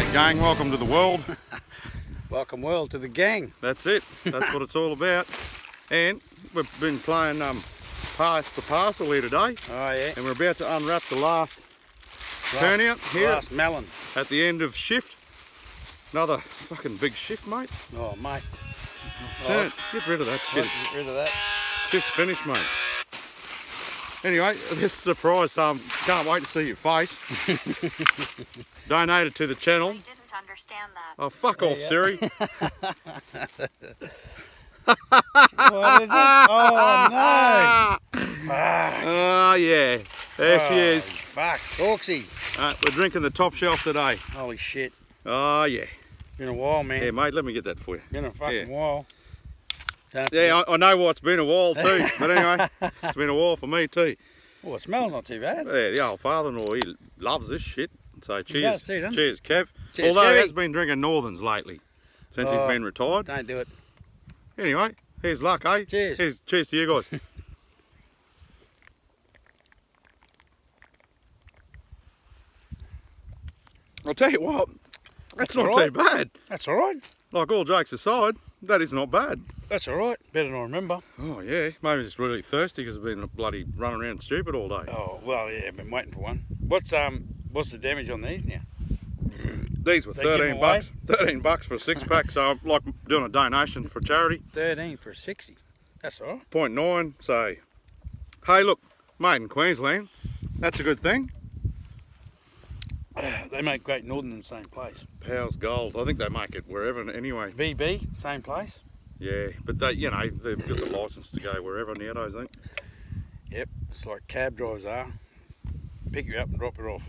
gang, welcome to the world. Welcome world to the gang. That's it. That's what it's all about. And we've been playing um, Pass the Parcel here today. Oh yeah. And we're about to unwrap the last, Last- turnout here Last melon. at the end of shift. Another fucking big shift, mate. Oh mate. Turn it. Get rid of that shit. Get rid of that. Shift's finished, mate. Anyway, this is a surprise. Um, can't wait to see your face. Donated to the channel. I didn't understand that. Oh, fuck off. Siri. What is it? Oh no. Fuck. Oh, yeah. There she is. Oh, Fuck. Oxy. Uh, we're drinking the top shelf today. Holy shit. Oh, yeah. Been a while, man. Yeah, mate, let me get that for you. Been a fucking Yeah. while. Yeah, I, I know why it's been a while too. But anyway, it's been a while for me too. Well, it smells not too bad. Yeah, the old father-in-law, he loves this shit. So cheers, cheers, Kev. Cheers, Although he has been drinking Northerns lately, since he's been retired. Don't do it. Anyway, here's luck, eh? Cheers. Cheers, cheers to you guys. I'll tell you what, that's That's not all too bad. That's all right. Like all jokes aside, that is not bad. That's all right. Better than I remember. Oh yeah, maybe it's really thirsty because I've been bloody running around stupid all day. Oh well, yeah. I've been waiting for one. What's um? What's the damage on these now? These were They 13 bucks. 13 bucks for a six pack, so I'm like doing a donation for charity. Thirteen for sixty. That's all right. Point nine. So, hey, look, made in Queensland. That's a good thing. They make Great Northern in the same place. Powers Gold. I think they make it wherever anyway. VB, same place. Yeah, but they, you know, they've got the license to go wherever nowadays. I think. Yep, it's like cab drivers are. Pick you up and drop you off.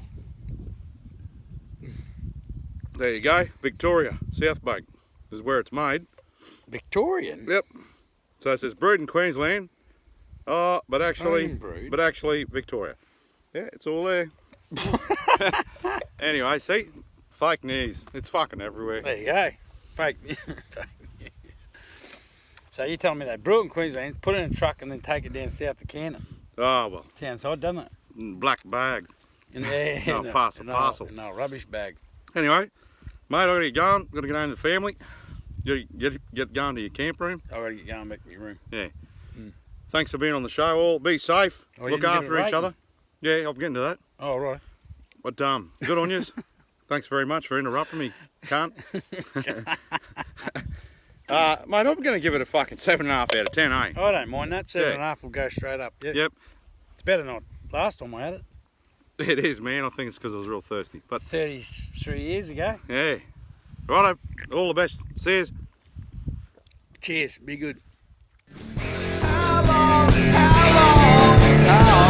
There you go, Victoria, South Bank is where it's made. Victorian. Yep. So it says brewed in Queensland. Oh, but actually, but actually Victoria. Yeah, it's all there. anyway, see, fake news. It's fucking everywhere. There you go. Fake, fake news. So you're telling me they brew it in Queensland, put it in a truck, and then take it down south to Canada. Oh well, Sounds odd, doesn't it? Mm, black bag. In there, No, a- parcel, in parcel. a rubbish bag. Anyway, mate, I gotta get going. Gotta get home to the family. You get get going to your camp room. I gotta get going back to your room. Yeah. Hmm. Thanks for being on the show. All be safe. Oh, Look didn't give it after each other. Yeah, I'm getting to that. Oh right. But um, good on yous. Thanks very much for interrupting me, cunt. uh, mate, I'm going to give it a fucking seven and a half out of ten, eh? I don't mind that. 7.5 Yeah. and a half will go straight up. Yep. Yep, It's better than last time I had it. it is, man. I think it's because I was real thirsty. But 33 years ago. yeah, righto. All the best. See yous. Cheers. Be good. How long have